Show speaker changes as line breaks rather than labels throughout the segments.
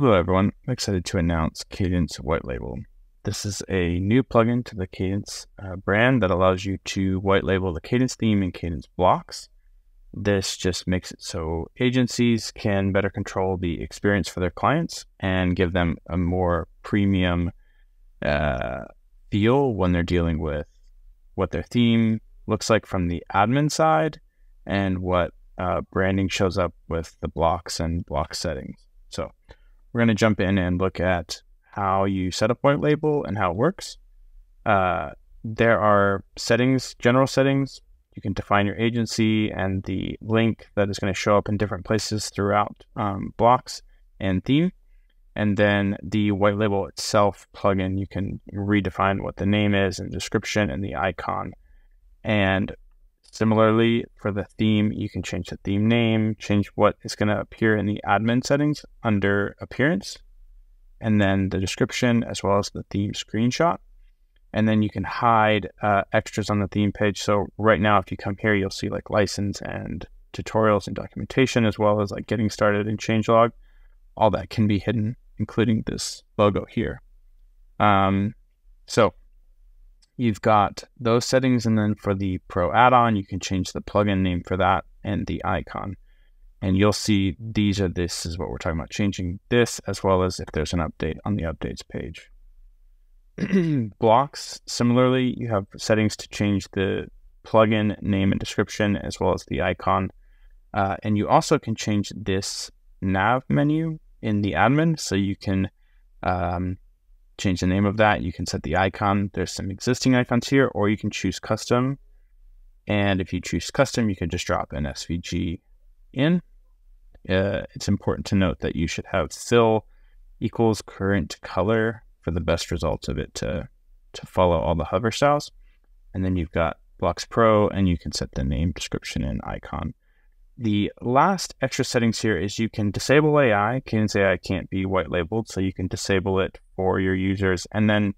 Hello, everyone. I'm excited to announce Kadence White Label. This is a new plugin to the Kadence uh, brand that allows you to white label the Kadence theme and Kadence blocks. This just makes it so agencies can better control the experience for their clients and give them a more premium uh, feel when they're dealing with what their theme looks like from the admin side and what uh, branding shows up with the blocks and block settings. So we're going to jump in and look at how you set up white label and how it works. Uh, there are settings, general settings. You can define your agency and the link that is going to show up in different places throughout um, blocks and theme. And then the white label itself plugin, you can redefine what the name is and description and the icon. And Similarly, for the theme, you can change the theme name, change what is going to appear in the admin settings under appearance, and then the description as well as the theme screenshot. And then you can hide uh, extras on the theme page. So right now, if you come here, you'll see like license and tutorials and documentation, as well as like getting started and changelog. All that can be hidden, including this logo here. Um, so you've got those settings. And then for the Pro add-on, you can change the plugin name for that and the icon. And you'll see these are this is what we're talking about, changing this as well as if there's an update on the updates page. Blocks, similarly, you have settings to change the plugin name and description as well as the icon. Uh, and you also can change this nav menu in the admin so you can um, change the name of that. You can set the icon. There's some existing icons here, or you can choose custom. And if you choose custom, you can just drop an SVG in. Uh, it's important to note that you should have fill equals current color for the best results of it to, to follow all the hover styles. And then you've got Blocks Pro, and you can set the name, description, and icon. The last extra settings here is you can disable AI. Kadence AI can't be white labeled, so you can disable it for your users. And then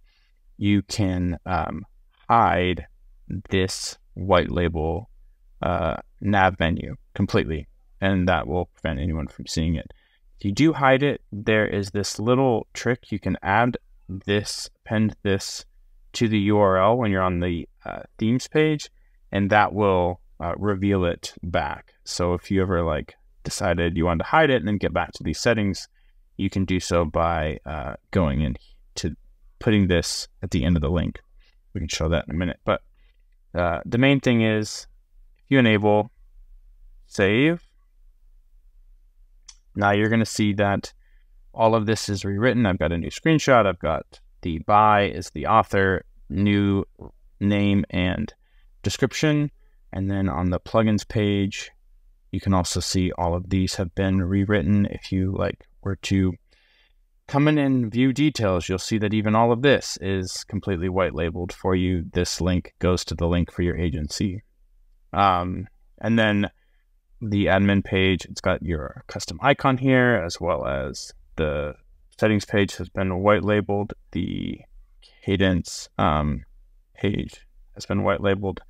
you can um, hide this white label uh, nav menu completely, and that will prevent anyone from seeing it. If you do hide it, there is this little trick. You can add this, append this to the URL when you're on the uh, themes page, and that will uh, reveal it back. So if you ever like decided you wanted to hide it and then get back to these settings, you can do so by uh, going in to putting this at the end of the link. We can show that in a minute. But uh, the main thing is you enable save, now you're going to see that all of this is rewritten. I've got a new screenshot. I've got the by is the author, new name and description. And then on the plugins page, you can also see all of these have been rewritten. If you like were to come in and view details, you'll see that even all of this is completely white labeled for you. This link goes to the link for your agency. Um, and then the admin page, it's got your custom icon here, as well as the settings page has been white labeled. The Kadence um, page has been white labeled.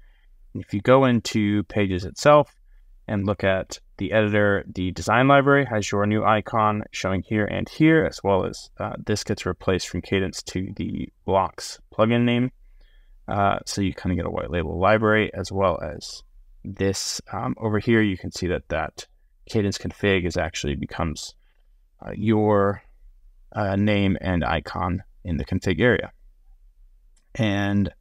If you go into Pages itself and look at the editor, the design library has your new icon showing here and here, as well as uh, this gets replaced from Kadence to the Blocks plugin name. Uh, so you kind of get a white label library, as well as this um, over here. You can see that that Kadence config is actually becomes uh, your uh, name and icon in the config area. And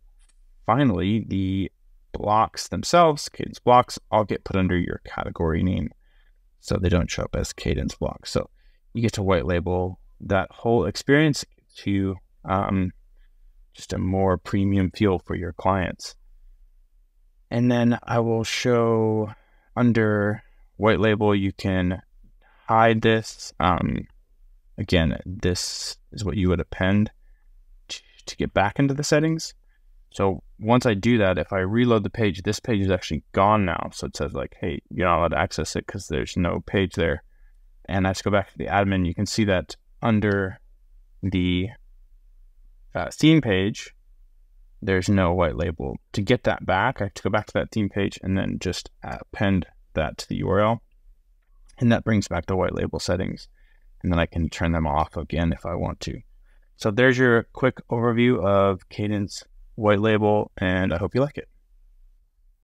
finally, the blocks themselves, Kadence blocks, all get put under your category name. So they don't show up as Kadence blocks. So you get to white label that whole experience to um, just a more premium feel for your clients. And then I will show under white label, you can hide this. Um, again, this is what you would append to, to get back into the settings. So once I do that, if I reload the page, this page is actually gone now. So it says like, hey, you're not allowed to access it because there's no page there. And I just go back to the admin. You can see that under the uh, theme page, there's no white label. To get that back, I have to go back to that theme page and then just append that to the URL. And that brings back the white label settings. and then I can turn them off again if I want to. So there's your quick overview of Kadence White Label, and I hope you like it.